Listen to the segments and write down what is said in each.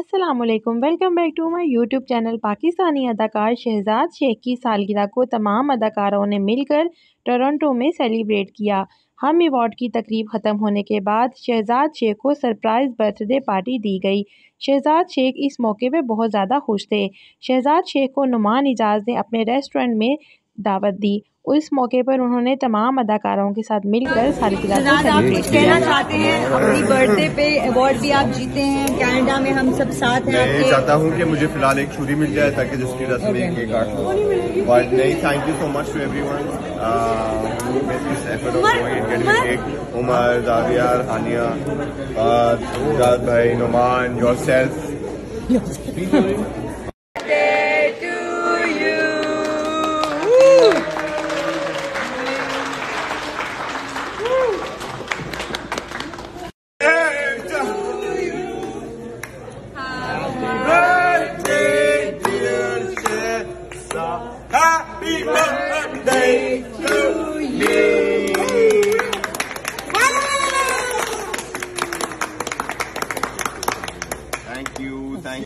Aslam welcome back to my YouTube channel Pakistani अदाकार शहजाद शेख की सालगिरह को तमाम अदाकारों ने मिलकर टोरंटो में सेलिब्रेट किया। हम अवार्ड की तकरीब ख़त्म होने के बाद शहजाद शेख को सरप्राइज़ बर्थडे पार्टी दी गई। शहजाद शेख इस मौके पर बहुत ज़्यादा खुश थे। शहजाद शेख को नुमान एजाज ने अपने रेस्टोरेंट में दावत दी। उस मौके पर उन्होंने तमाम अदाकारों के साथ मिलकर कहना चाहते हैं अपनी बर्थडे पे अवार्ड भी आप जीते हैं कनाडा में हम सब साथ हैं मैं चाहता हूँ कि मुझे फ़िलहाल एक छुरी मिल जाए ताकि जिसकी रस में केक काट बट नहीं thank you so much to everyone Umar Zaviyar Hania भाई Numan yourself Birthday to you.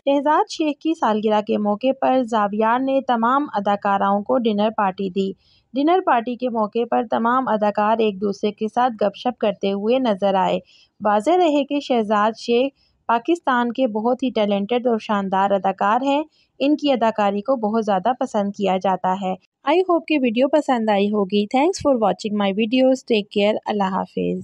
Shahzad Sheikh की सालगिरह के मौके पर जावियार ने तमाम अदाकाराओं को डिनर पार्टी दी। डिनर पार्टी के मौके पर तमाम अदाकार एक दूसरे के साथ गपशप करते हुए नज़र आए। वाज रहे कि शहजाद शेख पाकिस्तान के बहुत ही टैलेंटेड और शानदार अदाकार हैं। इनकी अदाकारी को बहुत ज़्यादा पसंद किया जाता है। आई होप कि वीडियो पसंद आई होगी। Thanks for watching my videos take care अल्लाह हाफिज़।